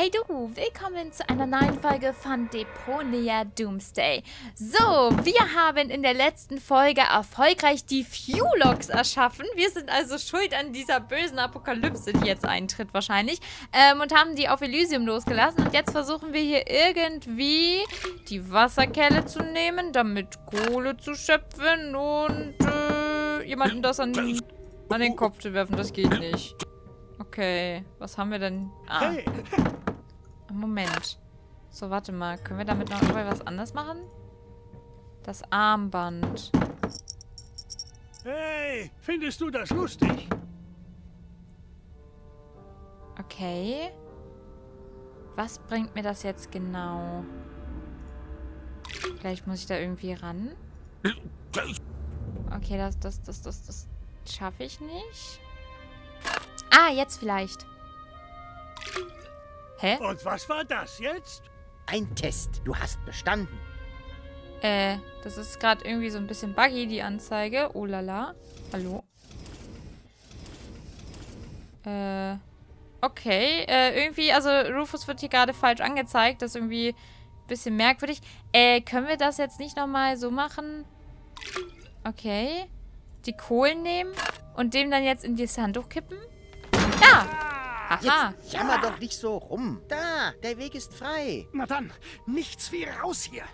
Hey du, willkommen zu einer neuen Folge von Deponia Doomsday. So, wir haben in der letzten Folge erfolgreich die Fuelox erschaffen. Wir sind also schuld an dieser bösen Apokalypse, die jetzt eintritt wahrscheinlich. Ähm, und haben die auf Elysium losgelassen. Und jetzt versuchen wir hier irgendwie die Wasserkelle zu nehmen, damit Kohle zu schöpfen und äh, jemanden das an, an den Kopf zu werfen. Das geht nicht. Okay, was haben wir denn? Ah. Moment. So, warte mal. Können wir damit noch was anderes machen? Das Armband. Hey, findest du das lustig? Okay. Was bringt mir das jetzt genau? Vielleicht muss ich da irgendwie ran. Okay, das, das, das, das, das schaffe ich nicht. Ah, jetzt vielleicht. Hä? Und was war das jetzt? Ein Test. Du hast bestanden. Äh, das ist gerade irgendwie so ein bisschen buggy, die Anzeige. Oh lala. Hallo. Äh, okay. Äh, irgendwie, also Rufus wird hier gerade falsch angezeigt. Das ist irgendwie ein bisschen merkwürdig. Äh, können wir das jetzt nicht nochmal so machen? Okay. Die Kohlen nehmen und dem dann jetzt in das Handtuch kippen? Da! Aha. Jetzt jammer doch nicht so rum. Da, der Weg ist frei. Na dann, nichts wie raus hier.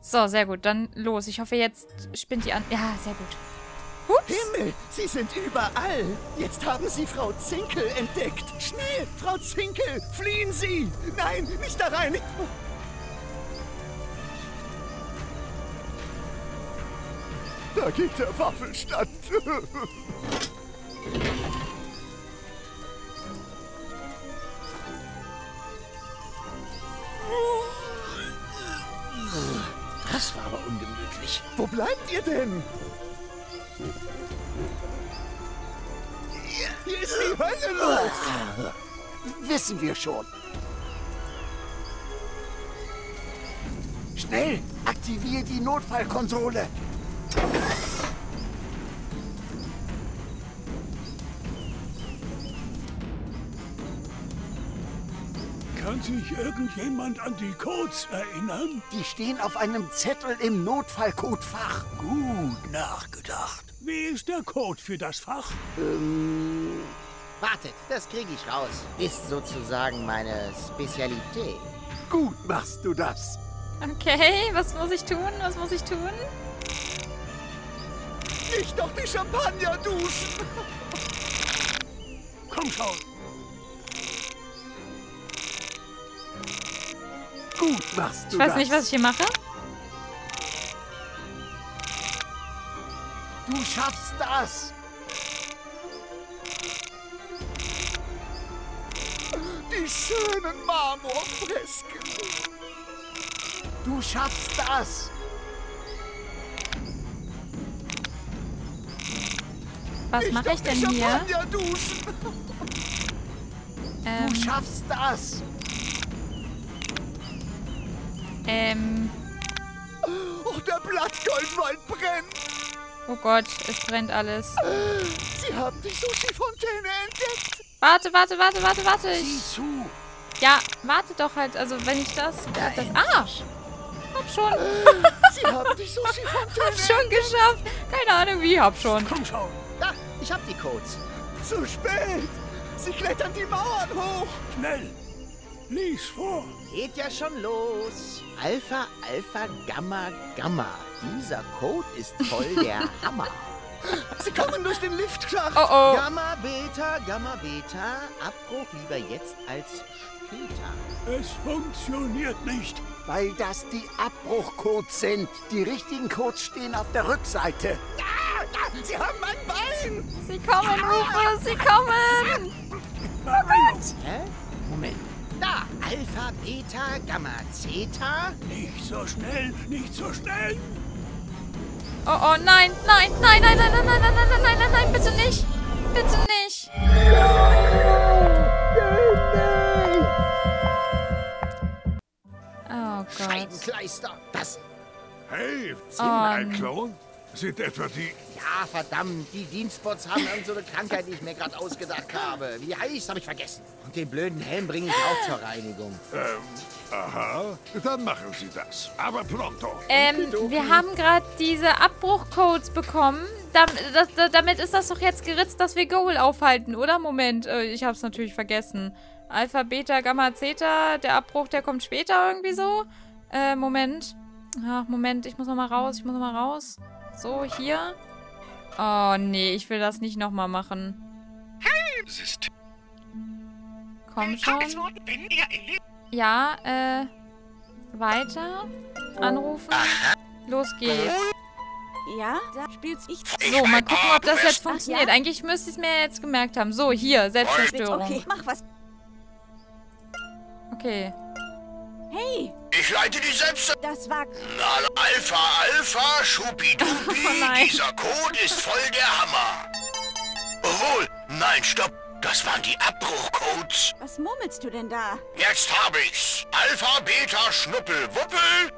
So, sehr gut. Dann los. Ich hoffe, jetzt spinnt die an. Ja, sehr gut. Hups. Himmel, Sie sind überall. Jetzt haben Sie Frau Zinkel entdeckt. Schnell, Frau Zinkel, fliehen Sie. Nein, nicht da rein. Da geht der Waffelstand. ungemütlich. Wo bleibt ihr denn? Hier ist die Hölle los. Wissen wir schon. Schnell, aktiviere die Notfallkonsole. Kann sich irgendjemand an die Codes erinnern? Die stehen auf einem Zettel im Notfallcodefach. Gut nachgedacht. Wie ist der Code für das Fach? Ähm, wartet, das kriege ich raus. Ist sozusagen meine Spezialität. Gut machst du das. Okay, was muss ich tun? Was muss ich tun? Nicht doch die Champagner duschen. Komm schon. Gut machst du Ich weiß das. nicht, was ich hier mache. Du schaffst das. Die schönen Marmorfresken. Du schaffst das. Was mache ich denn hier? Duschen. Du Ähm, schaffst das. Ähm, Oh, der Blattgoldwald brennt. oh Gott, es brennt alles. Sie haben die Sushi-Fontäne entdeckt. Warte, warte, warte, warte, warte. Sieh zu. ja, warte doch halt. Also, wenn ich das... das ah! Hab schon. Sie haben die Sushi-Fontäne Hab schon geschafft. Keine Ahnung wie, hab schon. Komm schon. Da, ich hab die Codes. Zu spät. Sie klettern die Mauern hoch. Schnell. Lies vor. Geht ja schon los. Alpha, Alpha, Gamma, Gamma. Dieser Code ist voll der Hammer. Sie kommen durch den Liftschacht. Oh oh. Gamma, Beta, Gamma, Beta. Abbruch lieber jetzt als später. Es funktioniert nicht. Weil das die Abbruchcodes sind. Die richtigen Codes stehen auf der Rückseite. Ah, ah, Sie haben mein Bein. Sie kommen, Rufus, sie kommen. Beeilung. Hä? Alpha, Beta, Gamma, Zeta. Nicht so schnell, nicht so schnell. Oh, oh, nein, nein, nein, nein, nein, nein, nein, nein, nein, nein, nein, nein, nein, bitte nicht. Bitte nicht. Oh Gott. Scheibenkleister. Das Hey, Oh, Klon. Sind etwa die... Ja, verdammt, die Dienstbots haben irgend so eine Krankheit, die ich mir gerade ausgedacht habe. Wie heißt, habe ich vergessen. Und den blöden Helm bringe ich auch zur Reinigung. Ähm, aha, dann machen Sie das. Aber pronto. Ähm, wir haben gerade diese Abbruchcodes bekommen. Dam das, das, damit ist das doch jetzt geritzt, dass wir Goal aufhalten, oder? Moment, äh, ich hab's natürlich vergessen. Alpha, Beta, Gamma, Zeta. Der Abbruch, der kommt später irgendwie so. Äh, Moment. Ach, Moment, ich muss nochmal raus, ich muss nochmal raus. So, hier. Oh, nee, ich will das nicht nochmal machen. System. Komm schon. Ja, äh, weiter. Anrufen. Los geht's. Ja, da spielst ich. So, mal gucken, ob das jetzt funktioniert. ja? Eigentlich müsste ich es mir jetzt gemerkt haben. So, hier, Selbstzerstörung. Okay, mach was. Okay. Hey, Ich leite die Selbst... das war. Na, Alpha, Alpha, Schubidubi, Oh dieser Code ist voll der Hammer. Obwohl, nein, stopp. Das waren die Abbruchcodes. Was murmelst du denn da? Jetzt hab ich's. Alpha, Beta, Schnuppel, Wuppel.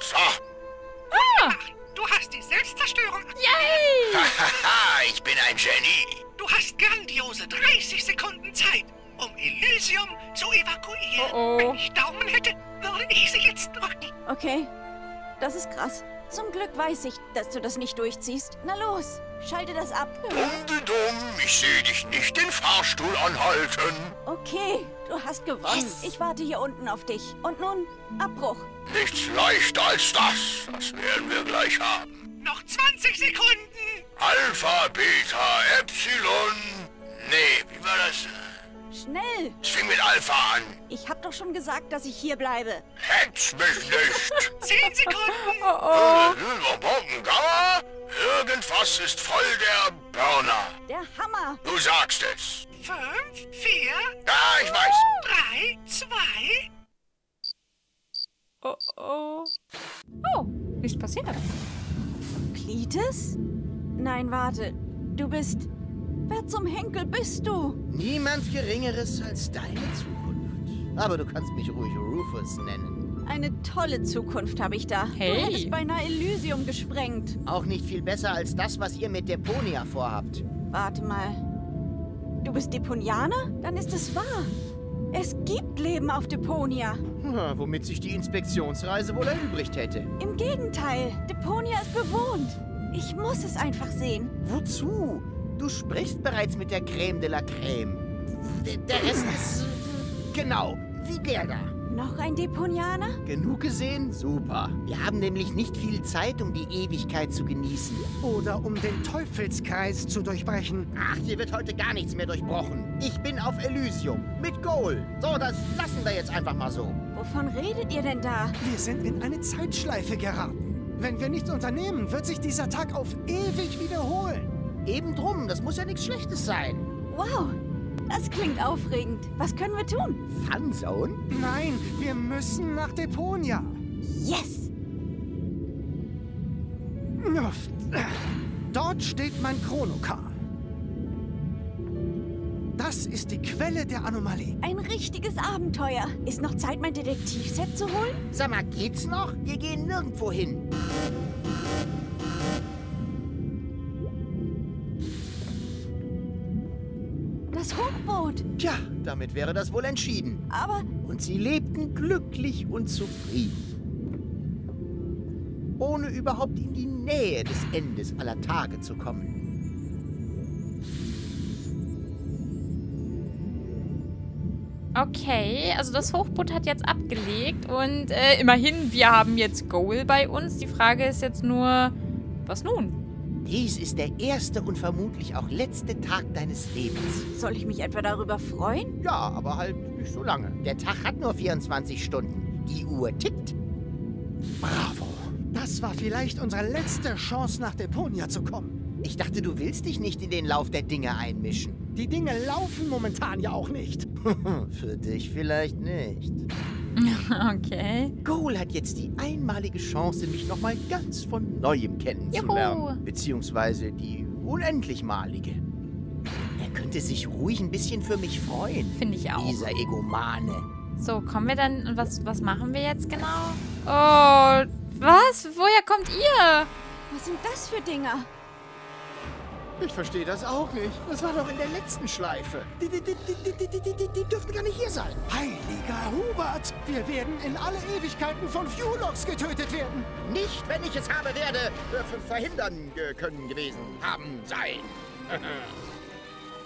So. Du hast die Selbstzerstörung. Yay! Ich bin ein Genie. Du hast grandiose 30 Sekunden Zeit, um Elysium zu evakuieren. Oh oh. Wenn ich Daumen hätte, würde ich sie jetzt drücken. Okay, das ist krass. Zum Glück weiß ich, dass du das nicht durchziehst. Na los, schalte das ab. Dumm, dumm, ich sehe dich nicht den Fahrstuhl anhalten. Okay, du hast gewonnen. Yes. Ich warte hier unten auf dich. Und nun, Abbruch. Nichts leichter als das. Das werden wir gleich haben. Noch 20 Sekunden. Alpha, Beta, Epsilon. Nee, wie war das? Schnell! Es fing mit Alpha an. Ich hab doch schon gesagt, dass ich hier bleibe. Hetz mich nicht. 10 Sekunden. Oh oh. Gamma. Irgendwas ist voll der Burner. Der Hammer! Du sagst es. 5, 4, Ja, ich weiß. 3, 2. Oh oh. Oh, wie ist passiert? Cletus? Nein, warte. Du bist. Wer zum Henkel bist du? Niemand Geringeres als deine Zukunft. Aber du kannst mich ruhig Rufus nennen. Eine tolle Zukunft habe ich da. Hey. Du hättest beinahe Elysium gesprengt. Auch nicht viel besser als das, was ihr mit Deponia vorhabt. Warte mal. Du bist Deponianer? Dann ist es wahr. Es gibt Leben auf Deponia. Hm, Womit sich die Inspektionsreise wohl erübrigt hätte. Im Gegenteil, Deponia ist bewohnt. Ich muss es einfach sehen. Wozu? Du sprichst bereits mit der Creme de la Creme. Der, der Rest ist... Genau, wie der da. Noch ein Deponianer? Genug gesehen? Super. Wir haben nämlich nicht viel Zeit, um die Ewigkeit zu genießen. Oder um den Teufelskreis zu durchbrechen. Ach, hier wird heute gar nichts mehr durchbrochen. Ich bin auf Elysium. Mit Goal. So, das lassen wir jetzt einfach mal so. Wovon redet ihr denn da? Wir sind in eine Zeitschleife geraten. Wenn wir nichts unternehmen, wird sich dieser Tag auf ewig wiederholen. Eben drum, das muss ja nichts Schlechtes sein. Wow, das klingt aufregend. Was können wir tun? Funzone? Nein, wir müssen nach Deponia. Yes! Dort steht mein Chronokar. Das ist die Quelle der Anomalie. Ein richtiges Abenteuer. Ist noch Zeit, mein Detektivset zu holen? Sag mal, geht's noch? Wir gehen nirgendwo hin. Damit wäre das wohl entschieden. Aber Und sie lebten glücklich und zufrieden. Ohne überhaupt in die Nähe des Endes aller Tage zu kommen. Okay, also das Hochboot hat jetzt abgelegt und äh, immerhin, wir haben jetzt Goal bei uns. Die Frage ist jetzt nur, was nun? Dies ist der erste und vermutlich auch letzte Tag deines Lebens. soll ich mich etwa darüber freuen? Ja, aber halt nicht so lange. Der Tag hat nur 24 Stunden. Die Uhr tickt. Bravo. Das war vielleicht unsere letzte Chance, nach Deponia zu kommen. Ich dachte, du willst dich nicht in den Lauf der Dinge einmischen. Die Dinge laufen momentan ja auch nicht. Für dich vielleicht nicht. Okay. Goal hat jetzt die einmalige Chance, mich nochmal ganz von Neuem kennenzulernen. Juhu. Beziehungsweise die unendlichmalige. Er könnte sich ruhig ein bisschen für mich freuen. Finde ich auch. Dieser Egomane. So, kommen wir dann, was, was machen wir jetzt genau? Oh, Was? Woher kommt ihr? Was sind das für Dinger? Ich verstehe das auch nicht. Das war doch in der letzten Schleife. Die, die, die, die, die, dürften gar nicht hier sein. Heiliger Hubert, wir werden in alle Ewigkeiten von Fuelox getötet werden. Nicht, wenn ich es habe werde, äh, verhindern können gewesen haben sein.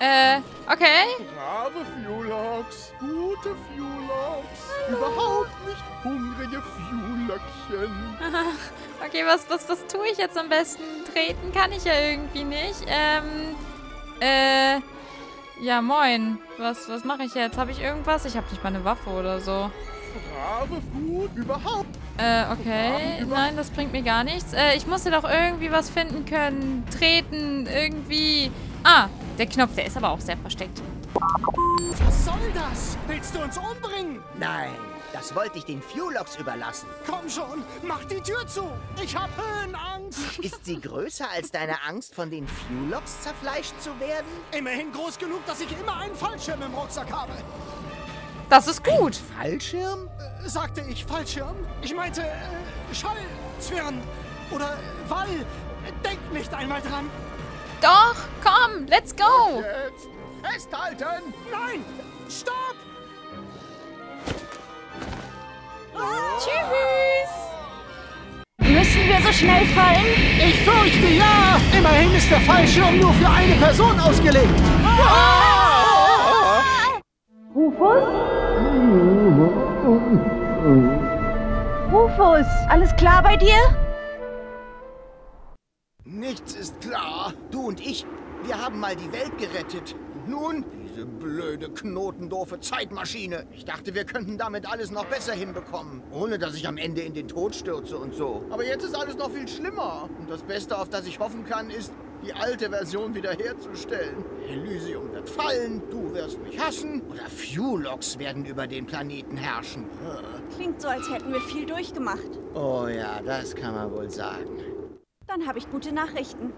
Äh, okay. Brave Fuelox, gute Fuelox, überhaupt nicht hungrige Fuelöckchen. Okay, was, was, was tue ich jetzt am besten? Treten kann ich ja irgendwie nicht. Ähm, äh, ja, moin. Was, was mache ich jetzt? Habe ich irgendwas? Ich habe nicht mal eine Waffe oder so. Brave Fuel, überhaupt. Äh, okay. Nein, das bringt mir gar nichts. Äh, ich musste doch irgendwie was finden können. Treten, irgendwie. Ah, der Knopf, der ist aber auch sehr versteckt. Was soll das? Willst du uns umbringen? Nein, das wollte ich den Fuelox überlassen. Komm schon, mach die Tür zu. Ich hab Höhenangst. Ist sie größer als deine Angst, von den Fuelox zerfleischt zu werden? Immerhin groß genug, dass ich immer einen Fallschirm im Rucksack habe. Das ist gut. Fallschirm? Äh, sagte ich Fallschirm? Ich meinte äh, Schallzwirn oder Wall. Denk nicht einmal dran. Doch, komm, let's go. Jetzt festhalten! Nein! Stopp! Tschüss. Müssen wir so schnell fallen? Ich fürchte ja! Immerhin ist der Fallschirm nur für eine Person ausgelegt. Rufus? Rufus, alles klar bei dir? Nichts ist klar. Du und ich, wir haben mal die Welt gerettet. Nun, diese blöde, knotendoofe Zeitmaschine. Ich dachte, wir könnten damit alles noch besser hinbekommen. Ohne, dass ich am Ende in den Tod stürze und so. Aber jetzt ist alles noch viel schlimmer. Und das Beste, auf das ich hoffen kann, ist, die alte Version wiederherzustellen. Elysium wird fallen, du wirst mich hassen. Oder Fuelox werden über den Planeten herrschen. Klingt so, als hätten wir viel durchgemacht. Oh ja, das kann man wohl sagen. Dann habe ich gute Nachrichten.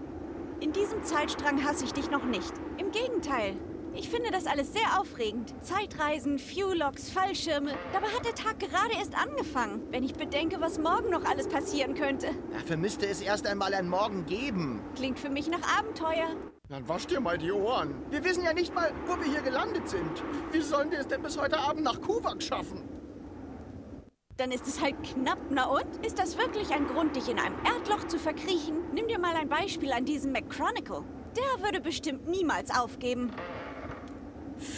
In diesem Zeitstrang hasse ich dich noch nicht. Im Gegenteil. Ich finde das alles sehr aufregend. Zeitreisen, Fuelox, Fallschirme. Dabei hat der Tag gerade erst angefangen. Wenn ich bedenke, was morgen noch alles passieren könnte. Dafür müsste es erst einmal ein Morgen geben. Klingt für mich nach Abenteuer. Dann wasch dir mal die Ohren. Wir wissen ja nicht mal, wo wir hier gelandet sind. Wie sollen wir es denn bis heute Abend nach Kuwak schaffen? Dann ist es halt knapp, na und? Ist das wirklich ein Grund, dich in einem Erdloch zu verkriechen? Nimm dir mal ein Beispiel an diesem McChronicle. Der würde bestimmt niemals aufgeben.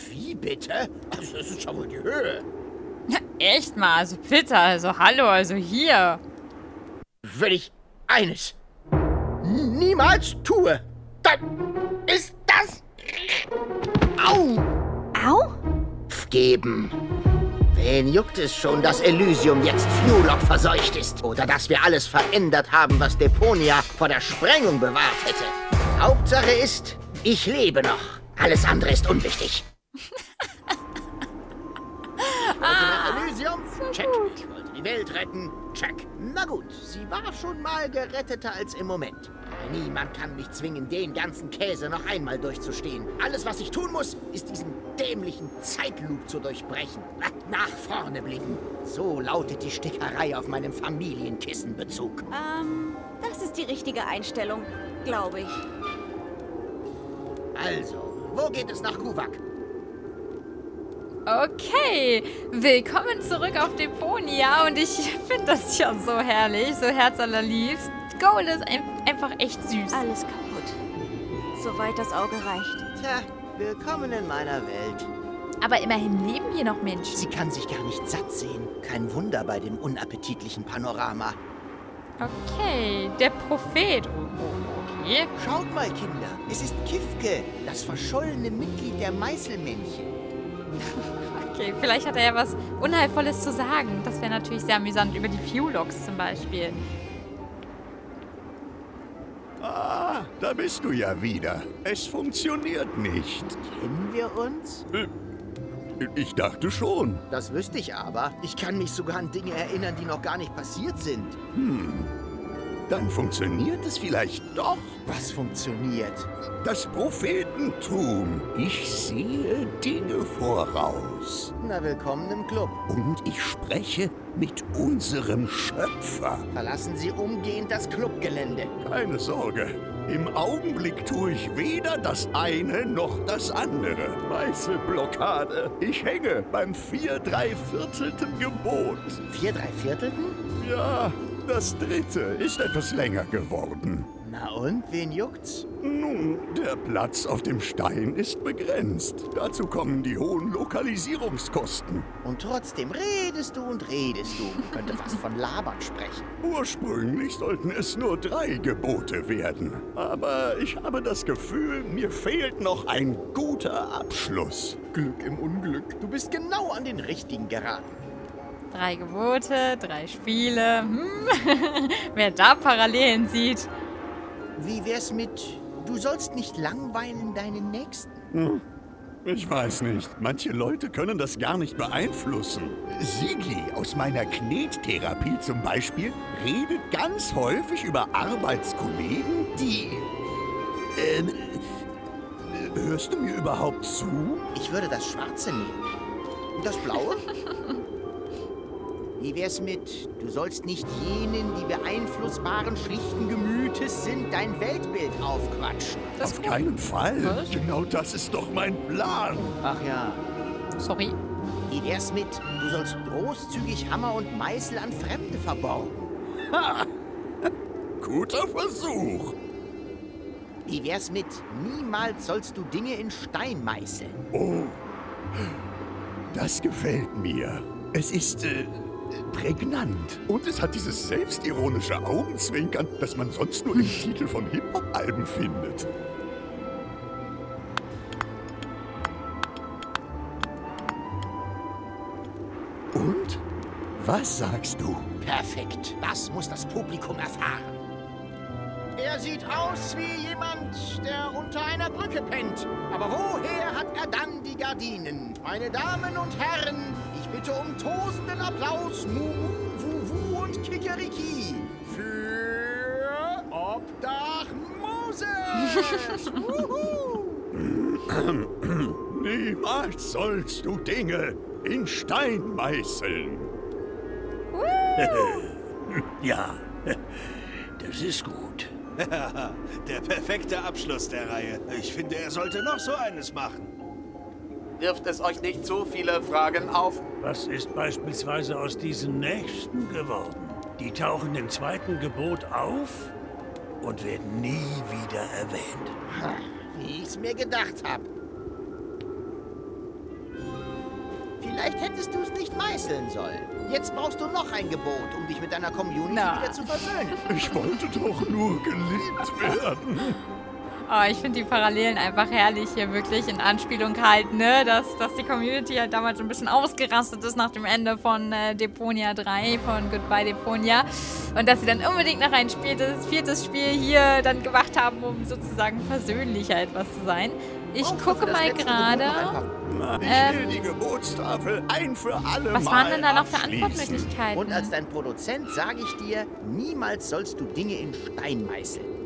Wie bitte? Also, das ist schon wohl die Höhe. Echt mal, also bitte, also hallo, also hier. Wenn ich eines niemals tue, dann ist das... Au! Au? Geben. Wen juckt es schon, dass Elysium jetzt Fuelock verseucht ist? Oder dass wir alles verändert haben, was Deponia vor der Sprengung bewahrt hätte? Hauptsache ist, ich lebe noch. Alles andere ist unwichtig. Nach Elysium? Check. Ich wollte die Welt retten? Check. Na gut, sie war schon mal geretteter als im Moment. Niemand kann mich zwingen, den ganzen Käse noch einmal durchzustehen. Alles, was ich tun muss, ist diesen dämlichen Zeitloop zu durchbrechen. Nach vorne blicken. So lautet die Stickerei auf meinem Familienkissenbezug. Ähm, das ist die richtige Einstellung, glaube ich. Also, wo geht es nach Kuwak? Okay, willkommen zurück auf Deponia und ich finde das ja so herrlich, so herzallerliebst. Gold ist ein, einfach echt süß. Alles kaputt. Soweit das Auge reicht. Tja, willkommen in meiner Welt. Aber immerhin leben hier noch Menschen. Sie kann sich gar nicht satt sehen. Kein Wunder bei dem unappetitlichen Panorama. Okay, der Prophet. Oh, Okay. Schaut mal, Kinder. Es ist Kifke, das verschollene Mitglied der Meißelmännchen. Okay, vielleicht hat er ja was Unheilvolles zu sagen. Das wäre natürlich sehr amüsant, über die Fuelox zum Beispiel. Ah, da bist du ja wieder. Es funktioniert nicht. Kennen wir uns? Ich dachte schon. Das wüsste ich aber. Ich kann mich sogar an Dinge erinnern, die noch gar nicht passiert sind. Dann funktioniert es vielleicht doch. Was funktioniert? Das Prophetentum. Ich sehe Dinge voraus. Na, willkommen im Club. Und ich spreche mit unserem Schöpfer. Verlassen Sie umgehend das Clubgelände. Keine Sorge. Im Augenblick tue ich weder das eine noch das andere. Meißelblockade. Ich hänge beim vier Dreiviertelten Gebot. Vier Dreiviertelten? Ja, das dritte ist etwas länger geworden. Na und, wen juckt's? Nun, der Platz auf dem Stein ist begrenzt. Dazu kommen die hohen Lokalisierungskosten. Und trotzdem redest du und redest du. Man könnte fast von Labern sprechen. Ursprünglich sollten es nur drei Gebote werden. Aber ich habe das Gefühl, mir fehlt noch ein guter Abschluss. Glück im Unglück. Du bist genau an den richtigen geraten. Drei Gebote, drei Spiele. Hm. Wer da Parallelen sieht. Wie wär's mit, du sollst nicht langweilen deinen Nächsten? Hm. Ich weiß nicht. Manche Leute können das gar nicht beeinflussen. Sigi aus meiner Knettherapie zum Beispiel redet ganz häufig über Arbeitskollegen, die... Ähm, hörst du mir überhaupt zu? Ich würde das Schwarze nehmen. Das Blaue? Wie wär's mit, du sollst nicht jenen, die beeinflussbaren, schlichten Gemütes sind, dein Weltbild aufquatschen? Das Auf keinen Fall. Was? Genau das ist doch mein Plan. Ach ja. Sorry. Wie wär's mit, du sollst großzügig Hammer und Meißel an Fremde verborgen? Guter Versuch. Wie wär's mit, niemals sollst du Dinge in Stein meißeln? Oh, das gefällt mir. Es ist äh, prägnant. Und es hat dieses selbstironische Augenzwinkern, das man sonst nur im Titel von Hip-Hop-Alben findet. Und? Was sagst du? Perfekt. Das muss das Publikum erfahren. Er sieht aus wie jemand, der unter einer Brücke pennt. Aber woher hat er dann die Gardinen? Meine Damen und Herren, ich bitte um tosenden Applaus, Mumu, Wuwu und Kikeriki für Obdach Moses. Niemals sollst du Dinge in Stein meißeln. Ja, das ist gut. der perfekte Abschluss der Reihe. Ich finde, er sollte noch so eines machen. Wirft es euch nicht zu viele Fragen auf? Was ist beispielsweise aus diesen Nächsten geworden? Die tauchen im zweiten Gebot auf und werden nie wieder erwähnt. Ha, Wie ich's mir gedacht hab. Vielleicht hättest du es nicht meißeln sollen. Jetzt brauchst du noch ein Gebot, um dich mit deiner Community Na. wieder zu versöhnen. Ich wollte doch nur geliebt werden. Oh, ich finde die Parallelen einfach herrlich hier wirklich in Anspielung halt, ne? Dass, dass die Community halt damals ein bisschen ausgerastet ist nach dem Ende von äh, Deponia 3, von Goodbye Deponia. Und dass sie dann unbedingt noch ein Spiel, das viertes Spiel hier dann gemacht haben, um sozusagen versöhnlicher etwas zu sein. Ich Oh, gucke mal gerade. Na, ich Ähm, will die Gebotstafel ein für alle Was waren denn da noch für. Antwortmöglichkeiten? Und als dein Produzent sage ich dir, niemals sollst du Dinge in Stein meißeln.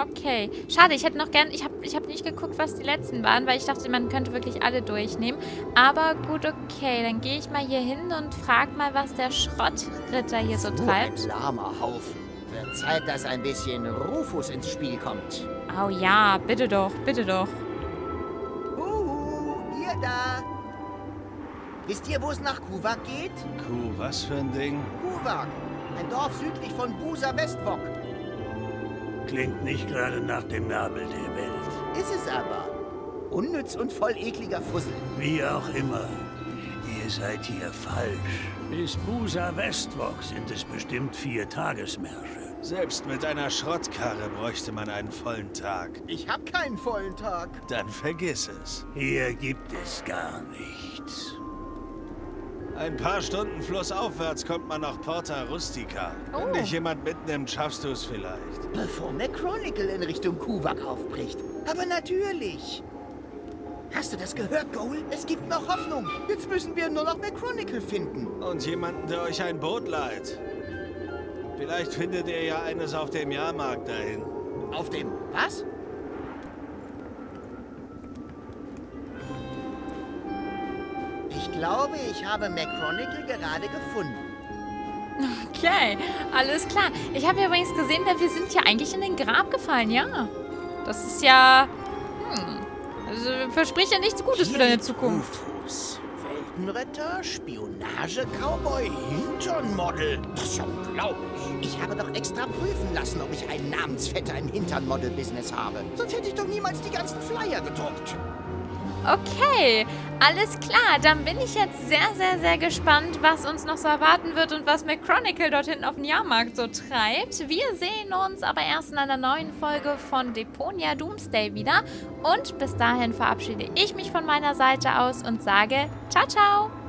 Okay. Schade, ich hätte noch gern. Ich habe ich hab nicht geguckt, was die letzten waren, weil ich dachte, man könnte wirklich alle durchnehmen. Aber gut, okay. Dann gehe ich mal hier hin und frage mal, was der Schrottritter hier so ein treibt. lahmer Haufen. Wird Zeit, dass ein bisschen Rufus ins Spiel kommt. Oh ja, bitte doch, bitte doch. Huhu, ihr da. Wisst ihr, wo es nach Kuwak geht? Kuh, was für ein Ding? Kuwak, ein Dorf südlich von Busa Westwok. Klingt nicht gerade nach dem Nabel der Welt. Ist es aber. Unnütz und voll ekliger Fussel. Wie auch immer, ihr seid hier falsch. Bis Busa Westwok sind es bestimmt vier Tagesmärsche. Selbst mit einer Schrottkarre bräuchte man einen vollen Tag. Ich hab keinen vollen Tag. Dann vergiss es. Hier gibt es gar nichts. Ein paar Stunden flussaufwärts kommt man nach Porta Rustica. Wenn Oh. dich jemand mitnimmt, schaffst du es vielleicht. Bevor McChronicle in Richtung Kuwak aufbricht. Aber natürlich. Hast du das gehört, Goal? Es gibt noch Hoffnung. Jetzt müssen wir nur noch McChronicle finden. Und jemanden, der euch ein Boot leiht. Vielleicht findet ihr ja eines auf dem Jahrmarkt dahin. Auf dem was? Glaube, ich habe McChronicle gerade gefunden. Okay, alles klar. Ich habe ja übrigens gesehen, wir sind ja eigentlich in den Grab gefallen, ja. Das ist ja... Hm, also verspricht ja nichts Gutes für deine Zukunft. Rufus, Weltenretter, Spionage, Cowboy, Hinternmodel. Das ist ja unglaublich. Ich habe doch extra prüfen lassen, ob ich einen Namensvetter im Hinternmodel-Business habe. Sonst hätte ich doch niemals die ganzen Flyer gedruckt. Okay, alles klar. Dann bin ich jetzt sehr, sehr, sehr gespannt, was uns noch so erwarten wird und was McChronicle dort hinten auf dem Jahrmarkt so treibt. Wir sehen uns aber erst in einer neuen Folge von Deponia Doomsday wieder. Und bis dahin verabschiede ich mich von meiner Seite aus und sage ciao, ciao.